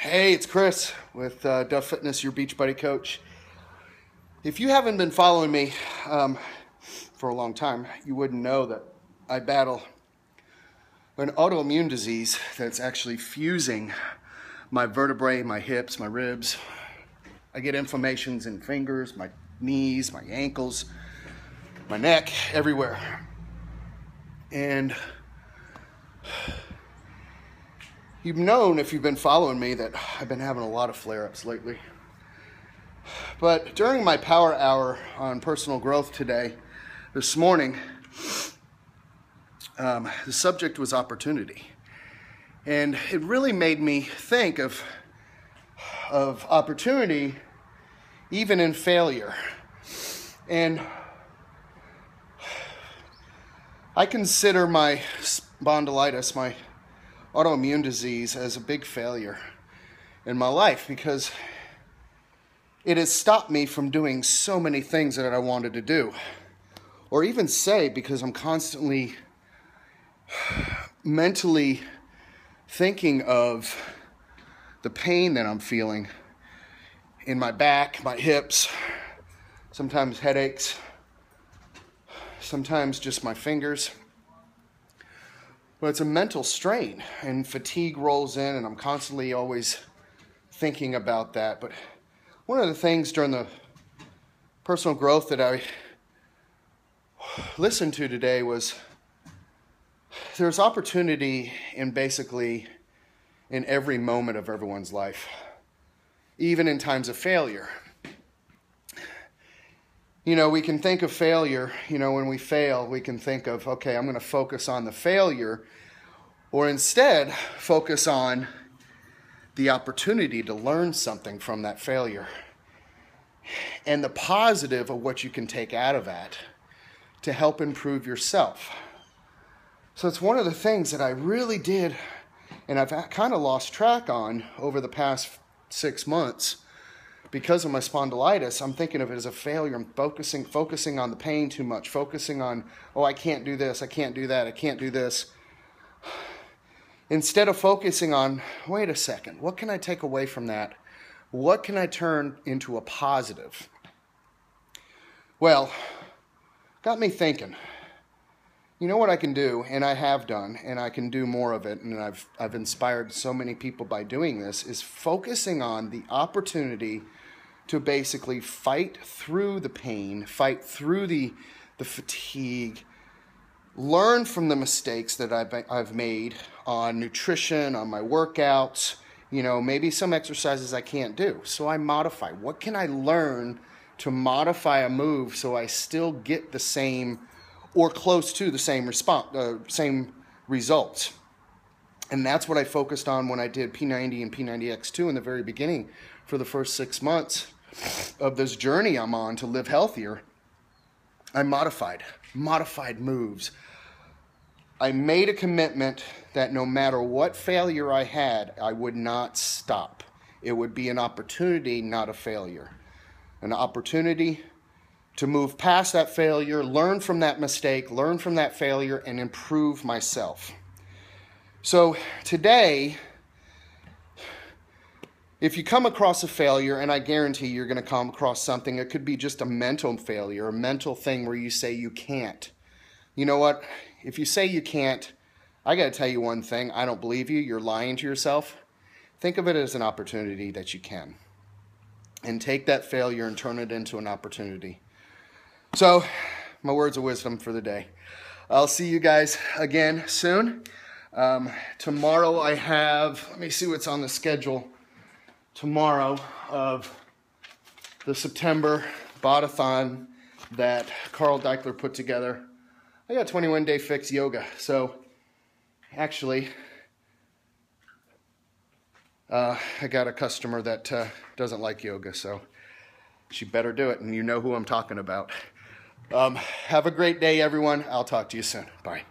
Hey, it's Chris with uh, Duffitness, your Beachbody coach. If you haven't been following me um, for a long time, you wouldn't know that I battle an autoimmune disease that's actually fusing my vertebrae, my hips, my ribs. I get inflammations in fingers, my knees, my ankles, my neck, everywhere. And You've known, if you've been following me, that I've been having a lot of flare ups lately. But during my power hour on personal growth today, this morning, um, the subject was opportunity. And it really made me think of, of opportunity even in failure. And I consider my spondylitis, my autoimmune disease as a big failure in my life because it has stopped me from doing so many things that I wanted to do. Or even say, because I'm constantly mentally thinking of the pain that I'm feeling in my back, my hips, sometimes headaches, sometimes just my fingers. But it's a mental strain, and fatigue rolls in, and I'm constantly always thinking about that. But one of the things during the personal growth that I listened to today was there's opportunity in basically in every moment of everyone's life, even in times of failure you know, we can think of failure, you know, when we fail, we can think of, okay, I'm going to focus on the failure, or instead focus on the opportunity to learn something from that failure and the positive of what you can take out of that to help improve yourself. So it's one of the things that I really did, and I've kind of lost track on over the past six months because of my spondylitis, I'm thinking of it as a failure. I'm focusing focusing on the pain too much, focusing on, oh, I can't do this, I can't do that, I can't do this. Instead of focusing on, wait a second, what can I take away from that? What can I turn into a positive? Well, got me thinking. You know what I can do, and I have done, and I can do more of it, and I've, I've inspired so many people by doing this, is focusing on the opportunity to basically fight through the pain, fight through the, the fatigue, learn from the mistakes that I've, I've made on nutrition, on my workouts, you know, maybe some exercises I can't do. So I modify. What can I learn to modify a move so I still get the same or close to the same response, uh, same results? And that's what I focused on when I did P90 and P90X2 in the very beginning for the first six months of this journey I'm on to live healthier, I modified, modified moves. I made a commitment that no matter what failure I had, I would not stop. It would be an opportunity, not a failure. An opportunity to move past that failure, learn from that mistake, learn from that failure, and improve myself. So today, if you come across a failure, and I guarantee you're going to come across something, it could be just a mental failure, a mental thing where you say you can't. You know what? If you say you can't, I got to tell you one thing. I don't believe you. You're lying to yourself. Think of it as an opportunity that you can. And take that failure and turn it into an opportunity. So, my words of wisdom for the day. I'll see you guys again soon. Um, tomorrow I have, let me see what's on the schedule tomorrow of the September Bodathon that Carl Deichler put together. I got 21 day fix yoga. So actually, uh, I got a customer that uh, doesn't like yoga, so she better do it, and you know who I'm talking about. Um, have a great day, everyone. I'll talk to you soon. Bye.